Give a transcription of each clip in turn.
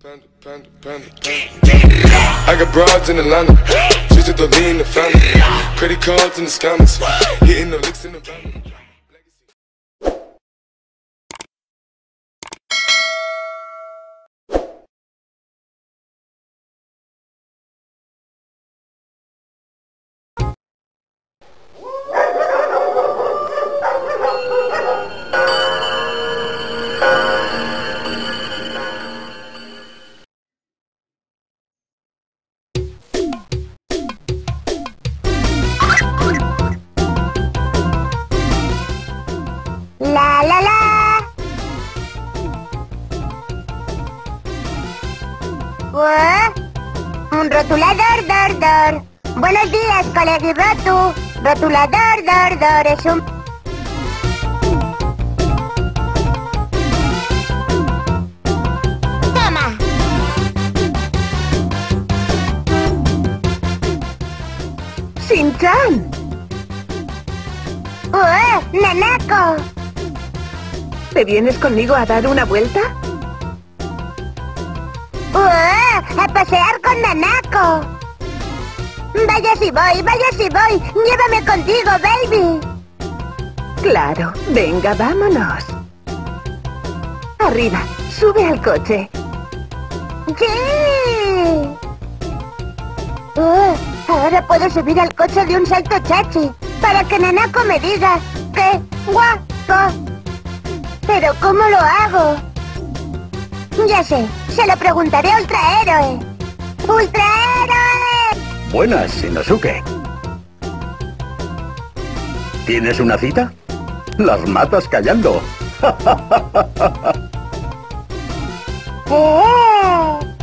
Panda, panda, panda. I got broads in Atlanta. Just to the lean, the family. Credit cards in the scammers. Hitting the licks in the van. Colegui rotu. Rotulador, dor, dor. Es un... Toma. ¡Shin-chan! ¡Uh! ¡Nanaco! ¿Te vienes conmigo a dar una vuelta? ¡A pasear con Nanako! Vaya si voy, vaya si voy. Llévame contigo, baby. Claro, venga, vámonos. Arriba, sube al coche. ¡Sí! ¡Uh! ahora puedo subir al coche de un salto chachi para que Nanako me diga que guapo. Pero ¿cómo lo hago? Ya sé, se lo preguntaré a Ultrahéroe. ¡Ultrahéroe! Buenas, Shinosuke. ¿Tienes una cita? Las matas callando. ¡Eh!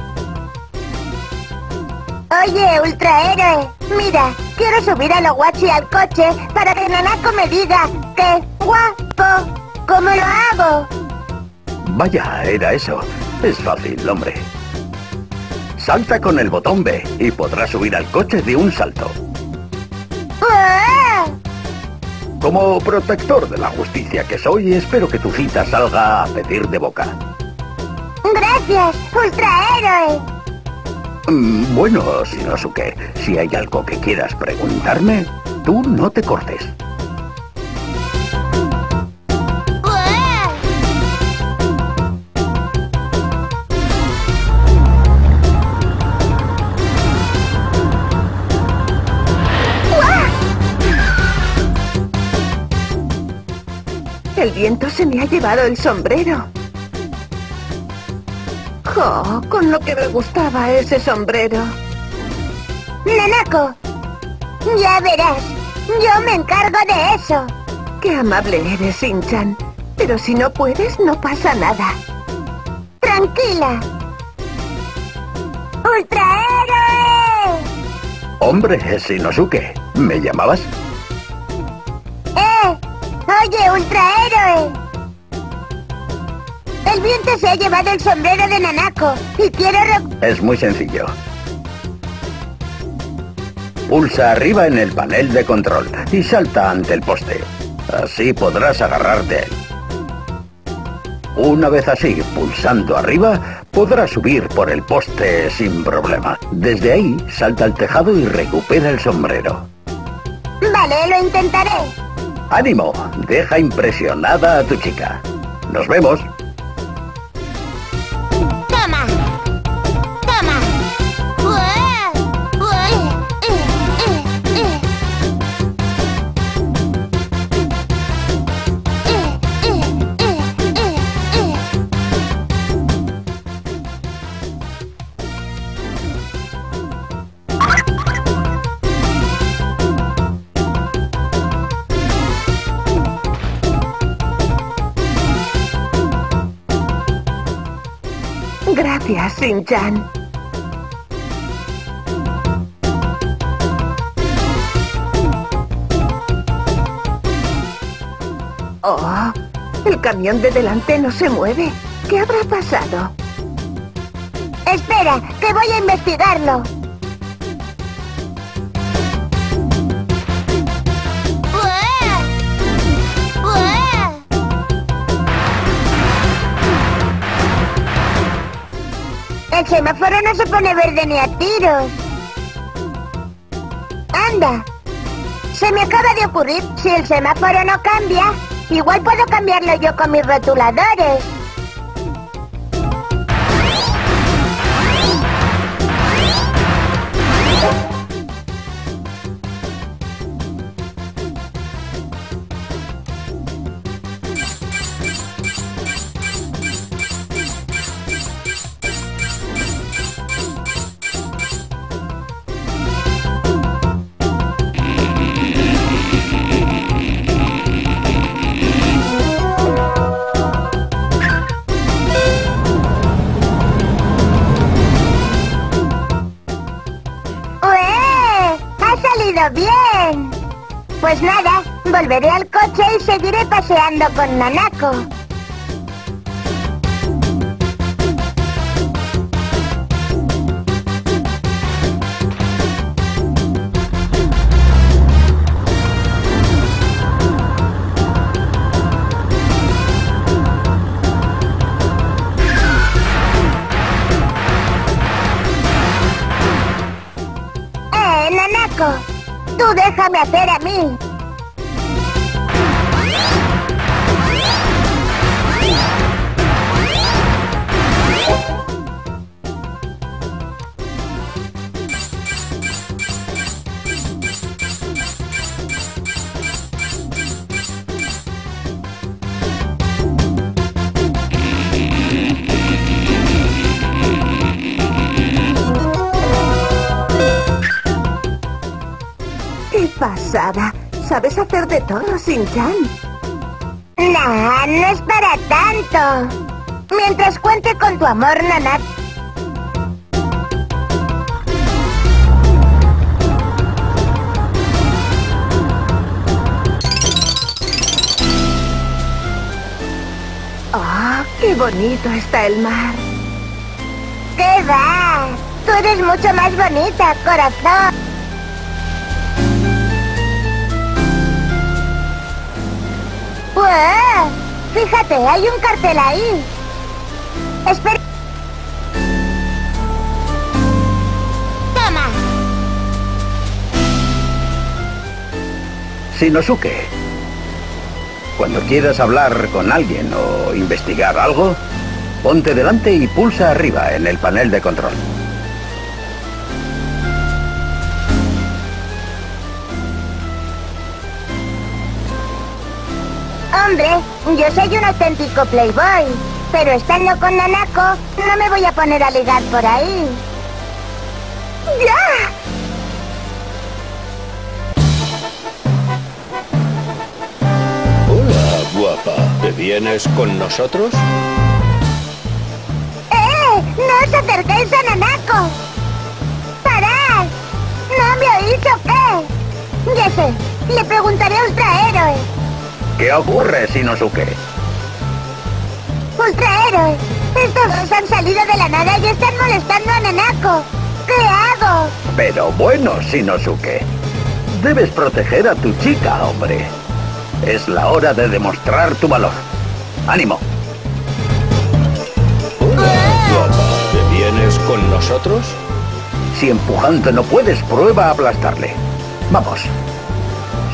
Oye, Ultrahéroe, mira, quiero subir a lo guachi al coche para que Nanako me diga que guapo. ¿Cómo lo hago? Vaya, era eso. Es fácil, hombre. Salta con el botón B y podrás subir al coche de un salto. Como protector de la justicia que soy, espero que tu cita salga a pedir de boca. Gracias, Ultrahéroe. Mm, Bueno, Shinosuke, si hay algo que quieras preguntarme, tú no te cortes. El viento se me ha llevado el sombrero. ¡Jo! Con lo que me gustaba ese sombrero. Nanako, ya verás, yo me encargo de eso. Qué amable eres, Shin-chan. Pero si no puedes, no pasa nada. Tranquila. ¡Ultrahéroe! Hombre, Shinosuke, ¿me llamabas? Oye, Ultrahéroe. El viento se ha llevado el sombrero de Nanako y quiero. Es muy sencillo. Pulsa arriba en el panel de control y salta ante el poste. Así podrás agarrarte. Una vez así, pulsando arriba, podrás subir por el poste sin problema. Desde ahí, salta al tejado y recupera el sombrero. Vale, lo intentaré. ¡Ánimo! Deja impresionada a tu chica. Nos vemos. Shin-chan. Oh, el camión de delante no se mueve. ¿Qué habrá pasado? Espera, que voy a investigarlo. El semáforo no se pone verde ni a tiros. Anda. Se me acaba de ocurrir, si el semáforo no cambia, igual puedo cambiarlo yo con mis rotuladores. Coche y seguiré paseando con Nanako. ¡Eh, Nanako! ¡Tú déjame hacer a mí! Pasada! ¿Sabes hacer de todo, Shin-chan? Nah, no es para tanto. Mientras cuente con tu amor, Nanako. ¡Ah, qué bonito está el mar! ¿Qué va? Tú eres mucho más bonita, corazón. ¡Ué! Fíjate, hay un cartel ahí. Espera. Toma. Shinosuke, cuando quieras hablar con alguien o investigar algo, ponte delante y pulsa arriba en el panel de control. Hombre, yo soy un auténtico playboy. Pero estando con Nanako, no me voy a poner a ligar por ahí. ¡Ya! Hola, guapa. ¿Te vienes con nosotros? ¡Eh! ¡No os acerquéis a Nanako! ¡Parad! ¿No me oís o qué? Ya sé, le preguntaré a Ultrahéroe. ¿Qué ocurre, Shinosuke? ¡Ultrahéroe! Estos dos han salido de la nada y están molestando a Nanako. ¿Qué hago? Pero bueno, Shinosuke, debes proteger a tu chica, hombre. Es la hora de demostrar tu valor. ¡Ánimo! ¿Te vienes con nosotros? Si empujando no puedes, prueba a aplastarle. Vamos.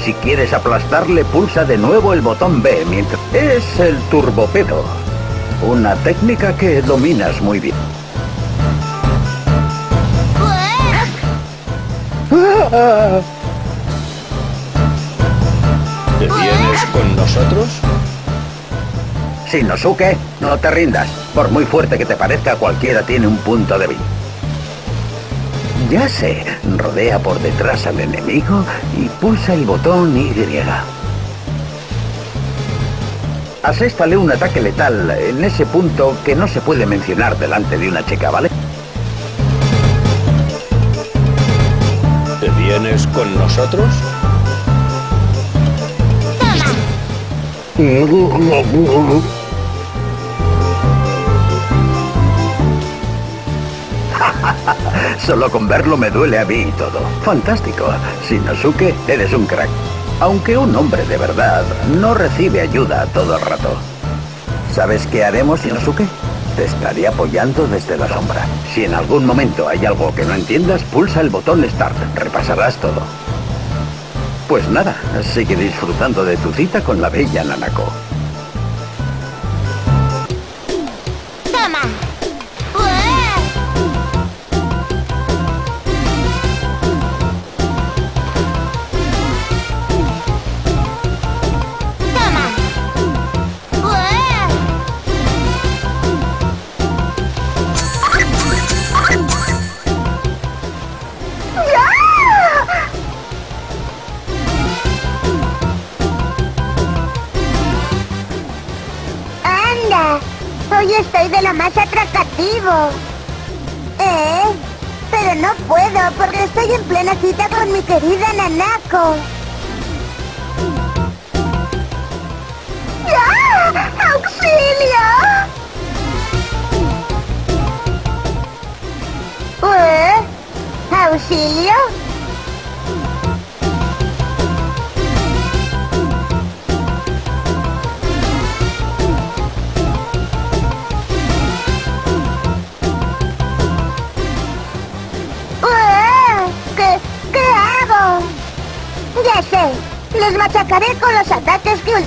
Si quieres aplastarle, pulsa de nuevo el botón B mientras... Es el turbopedo. Una técnica que dominas muy bien. ¿Te vienes con nosotros? Shinosuke, no te rindas. Por muy fuerte que te parezca, cualquiera tiene un punto débil. Ya sé, rodea por detrás al enemigo y pulsa el botón Y. Aséstale un ataque letal en ese punto que no se puede mencionar delante de una chica, ¿vale? ¿Te vienes con nosotros? Solo con verlo me duele a mí y todo. Fantástico. Shinosuke, eres un crack. Aunque un hombre de verdad no recibe ayuda todo el rato. ¿Sabes qué haremos, Shinosuke? Te estaré apoyando desde la sombra. Si en algún momento hay algo que no entiendas, pulsa el botón Start. Repasarás todo. Pues nada, sigue disfrutando de tu cita con la bella Nanako.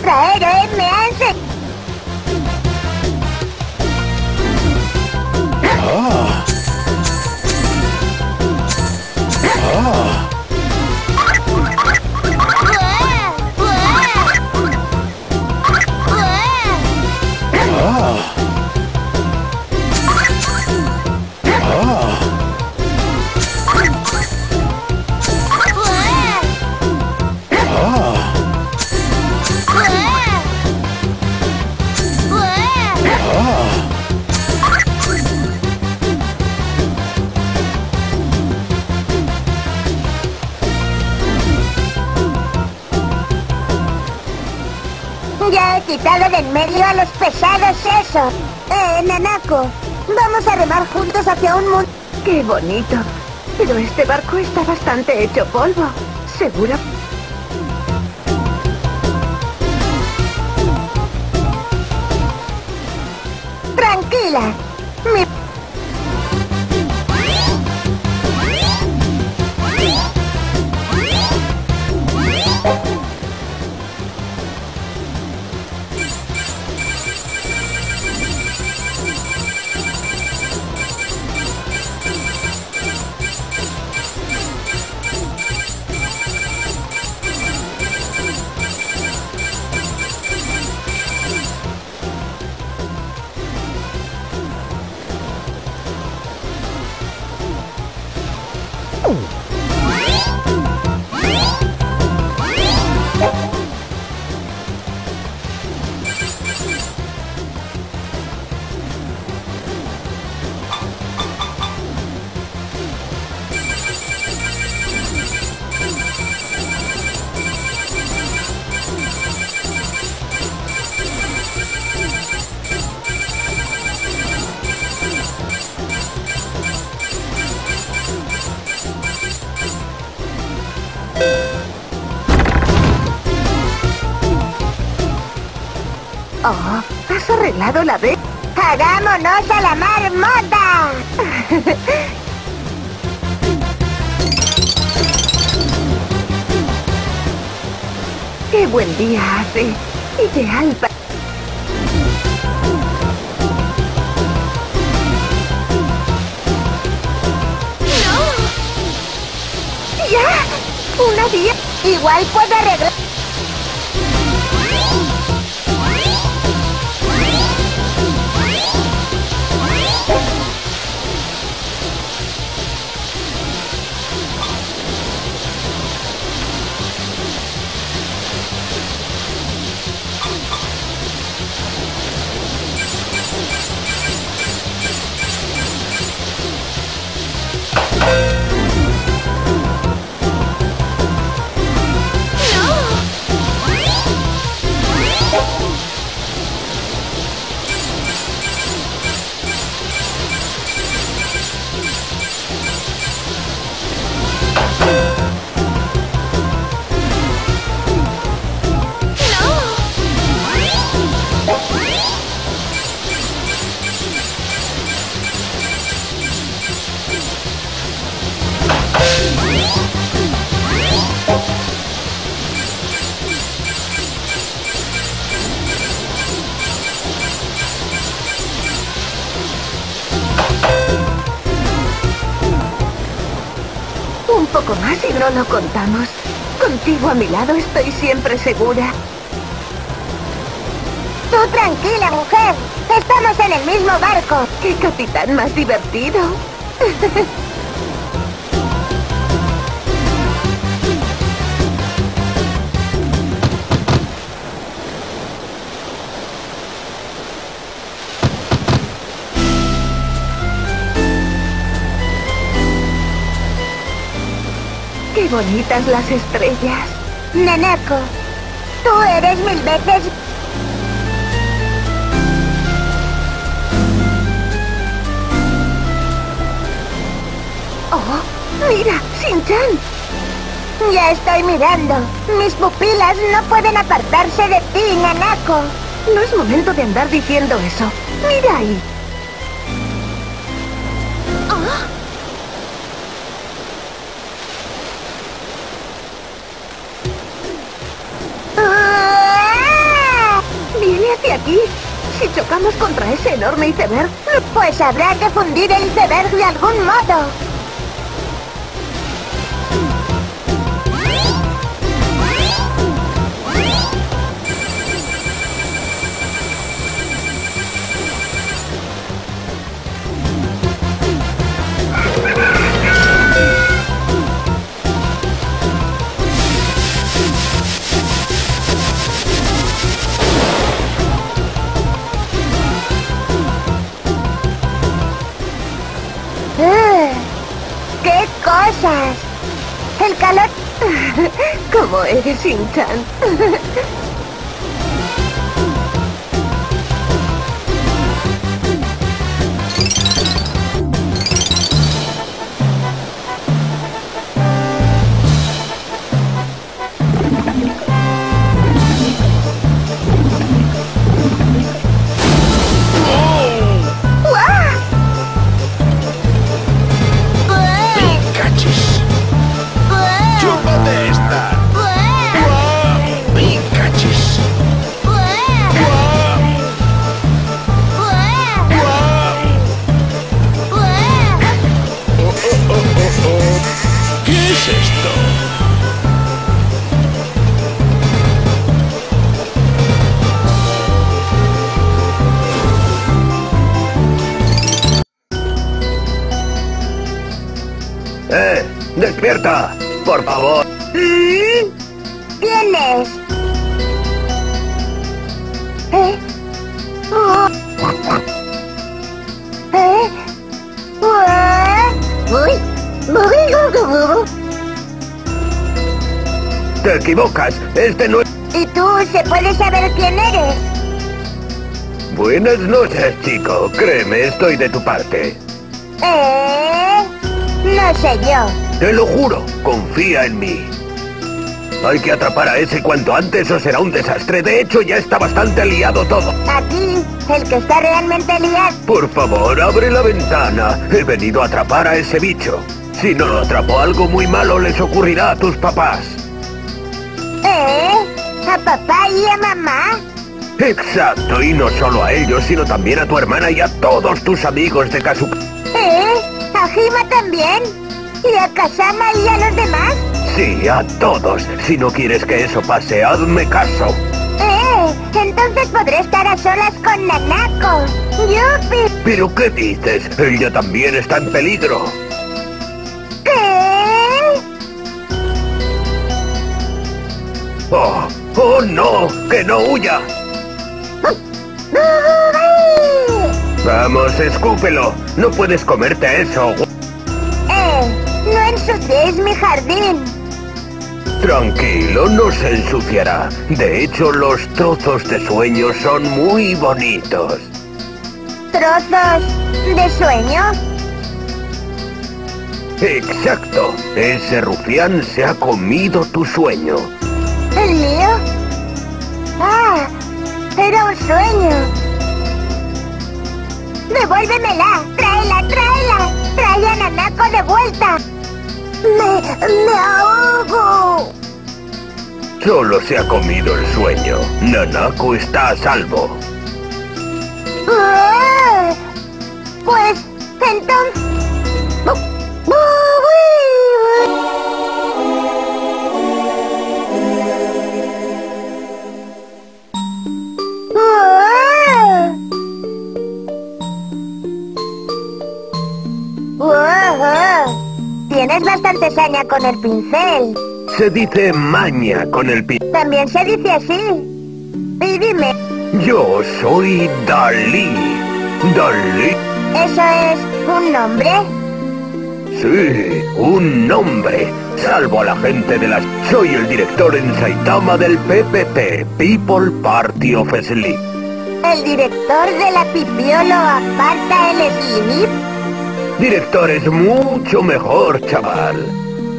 để để mẹ. Quitado de en medio a los pesados esos. Eh, Nanako, vamos a remar juntos hacia un mundo... ¡Qué bonito! Pero este barco está bastante hecho polvo. Seguro. Tranquila. Arreglado la vez? ¡Hagámonos a la marmota! ¡Qué buen día hace! Ideal para... ¡Ya! ¡Una día! Igual puedo arreglar... poco más y no lo contamos. Contigo a mi lado estoy siempre segura. Tú tranquila, mujer. Estamos en el mismo barco. ¡Qué capitán más divertido! bonitas las estrellas! Nanako, tú eres mil veces... ¡Oh! ¡Mira! ¡Shin-chan! Ya estoy mirando. Mis pupilas no pueden apartarse de ti, Nanako. No es momento de andar diciendo eso. ¡Mira ahí! ¡Viene hacia aquí! Si chocamos contra ese enorme iceberg, Pues habrá que fundir el iceberg de algún modo. El calor... como eres Shin-chan. ¡Despierta! ¡Por favor! ¿Quién es? ¿Eh? Oh. ¿Eh? Buguigugugu. ¡Te equivocas! ¡Este no es... ¿Y tú se puede saber quién eres? Buenas noches, chico. Créeme, estoy de tu parte. ¿Eh? Yo. Te lo juro, confía en mí. Hay que atrapar a ese cuanto antes o será un desastre. De hecho, ya está bastante liado todo. Aquí, el que está realmente liado. Por favor, abre la ventana. He venido a atrapar a ese bicho. Si no lo atrapo, algo muy malo les ocurrirá a tus papás. ¿Eh? ¿A papá y a mamá? Exacto, y no solo a ellos, sino también a tu hermana y a todos tus amigos de Kazuka. ¿Eh? ¿A Hima también? ¿Y a Kasama y a los demás? Sí, a todos. Si no quieres que eso pase, hazme caso. ¿Eh? Entonces podré estar a solas con Nanako. ¡Yupi! ¿Pero qué dices? Ella también está en peligro. ¿Qué? ¡Oh! ¡Oh, no! ¡Que no huya! Vamos, escúpelo. No puedes comerte eso. ¡Eh! No ensucies mi jardín. Tranquilo, no se ensuciará. De hecho, los trozos de sueño son muy bonitos. ¿Trozos de sueño? Exacto. Ese rufián se ha comido tu sueño. ¿El mío? Ah, era un sueño. Devuélvemela. Tráela, tráela. Trae a Nanako de vuelta. Me, me ahogo. Solo se ha comido el sueño. Nanako está a salvo. Ah, Pues, entonces... Tienes bastante saña con el pincel. Se dice maña con el pi... También se dice así. Y dime, Yo soy Dalí. Dalí. ¿eso es un nombre? Sí, un nombre. Salvo a la gente de las... Soy el director en Saitama del PPP, People Party of Sleep. ¿El director de la Pipiolo aparta el slip? Director es mucho mejor, chaval.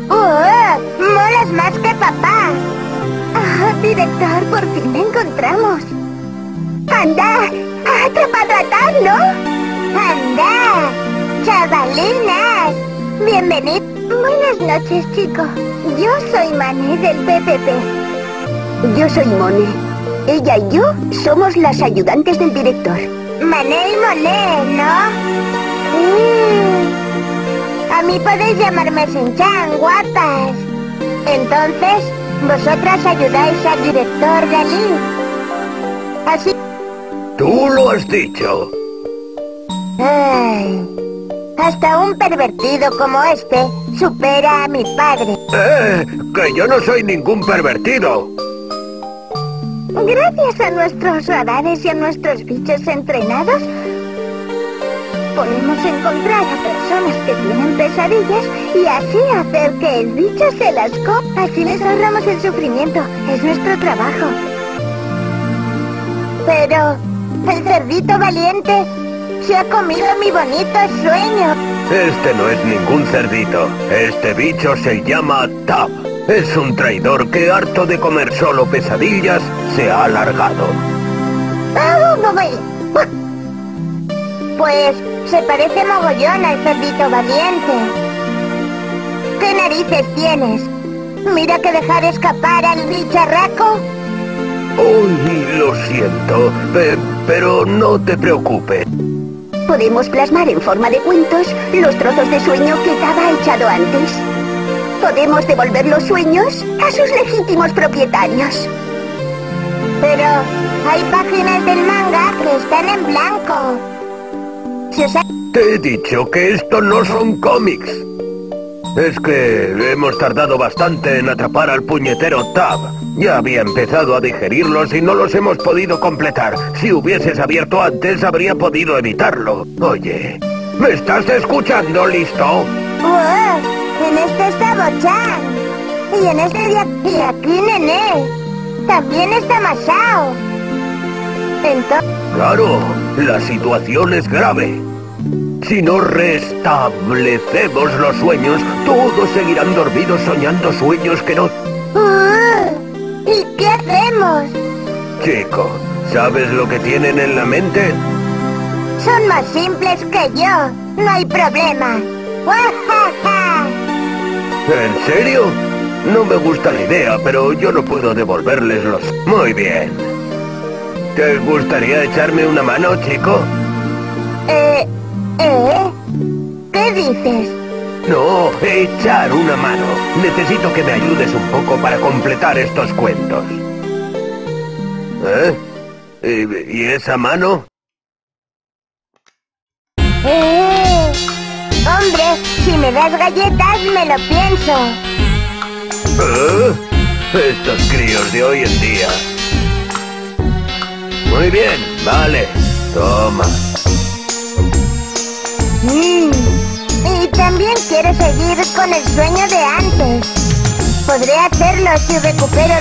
¡Uh! ¡Molas más que papá! Ah, director, por fin me encontramos. ¡Anda! ¡Ha atrapado a ¿no? ¡Anda! ¡Chavalinas! Bienvenidos. Buenas noches, chicos. Yo soy Mané del PPP. Yo soy Mone. Ella y yo somos las ayudantes del director. Mané y Moné, ¿no? Mm. A mí podéis llamarme Sinchan, guapas. Entonces, vosotras ayudáis al director Dalí. Así... Tú lo has dicho. Ay, hasta un pervertido como este supera a mi padre. Eh, que yo no soy ningún pervertido. Gracias a nuestros radares y a nuestros bichos entrenados, podemos encontrar a personas que tienen pesadillas y así hacer que el bicho se las co... Así les ahorramos el sufrimiento. Es nuestro trabajo. Pero el cerdito valiente se ha comido mi bonito sueño. Este no es ningún cerdito. Este bicho se llama Tab. Es un traidor que harto de comer solo pesadillas se ha alargado. ¡Ah! Pues se parece mogollón al cerdito valiente. ¿Qué narices tienes? Mira que dejar escapar al bicharraco. Uy, lo siento, pe- pero no te preocupes. Podemos plasmar en forma de cuentos los trozos de sueño que Taba ha echado antes. Podemos devolver los sueños a sus legítimos propietarios. Pero hay páginas del manga que están en blanco. Ha- Te he dicho que esto no son cómics. Es que hemos tardado bastante en atrapar al puñetero Tab. Ya había empezado a digerirlos y no los hemos podido completar. Si hubieses abierto antes, habría podido evitarlo. Oye, ¿me estás escuchando, listo? ¡Wow! En este está Bochan. Y en este aquí, y aquí Nené. También está Masao. Entonces... Claro, la situación es grave. Si no restablecemos los sueños, todos seguirán dormidos soñando sueños que no... ¡Uh! ¿Y qué hacemos? Chico, ¿sabes lo que tienen en la mente? Son más simples que yo. No hay problema. ¿En serio? No me gusta la idea, pero yo no puedo devolverles los... Muy bien. ¿Te gustaría echarme una mano, chico? Eh... ¿Eh? ¿Qué dices? No, echar una mano. Necesito que me ayudes un poco para completar estos cuentos. ¿Eh? ¿Y, y esa mano? ¡Eh! Hombre, si me das galletas me lo pienso. ¿Eh? Estos críos de hoy en día. Muy bien, vale. Toma. Mm. Y también quiero seguir con el sueño de antes. Podré hacerlo si recupero...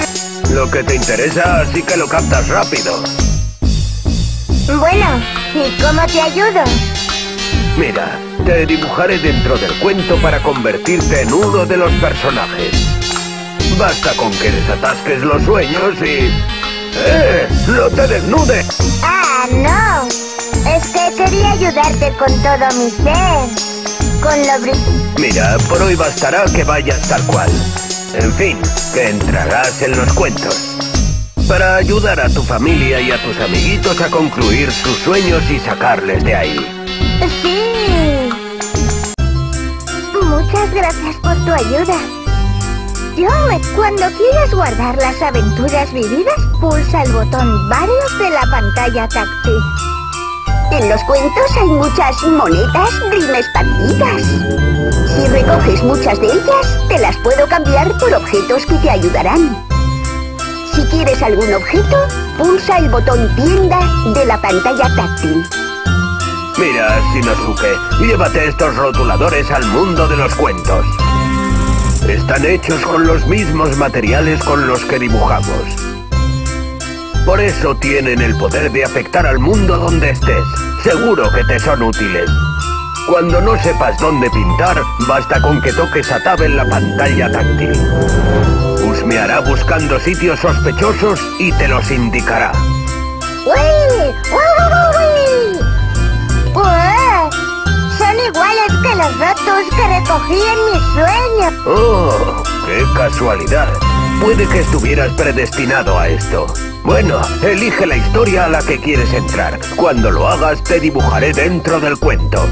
Lo que te interesa sí que lo captas rápido. Bueno, ¿y cómo te ayudo? Mira, te dibujaré dentro del cuento para convertirte en uno de los personajes. Basta con que desatasques los sueños y... ¡Eh! ¡No te desnudes! Ah, no. Es que quería ayudarte con todo mi ser. Con lo bri... Mira, por hoy bastará que vayas tal cual. En fin, que entrarás en los cuentos. Para ayudar a tu familia y a tus amiguitos a concluir sus sueños y sacarles de ahí. Sí. Muchas gracias por tu ayuda. Me... Cuando quieras guardar las aventuras vividas, pulsa el botón varios de la pantalla táctil. En los cuentos hay muchas monedas rimes partidas. Si recoges muchas de ellas, te las puedo cambiar por objetos que te ayudarán. Si quieres algún objeto, pulsa el botón tienda de la pantalla táctil. Mira, Shinosuke, llévate estos rotuladores al mundo de los cuentos. Están hechos con los mismos materiales con los que dibujamos. Por eso tienen el poder de afectar al mundo donde estés. Seguro que te son útiles. Cuando no sepas dónde pintar, basta con que toques a Tab en la pantalla táctil. Husmeará buscando sitios sospechosos y te los indicará. Iguales que los rotos que recogí en mi sueño. ¡Oh! ¡Qué casualidad! Puede que estuvieras predestinado a esto. Bueno, elige la historia a la que quieres entrar. Cuando lo hagas, te dibujaré dentro del cuento.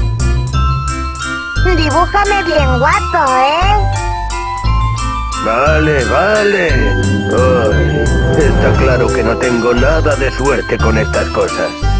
Dibújame bien guapo, ¿eh? Vale, vale. Ay, está claro que no tengo nada de suerte con estas cosas.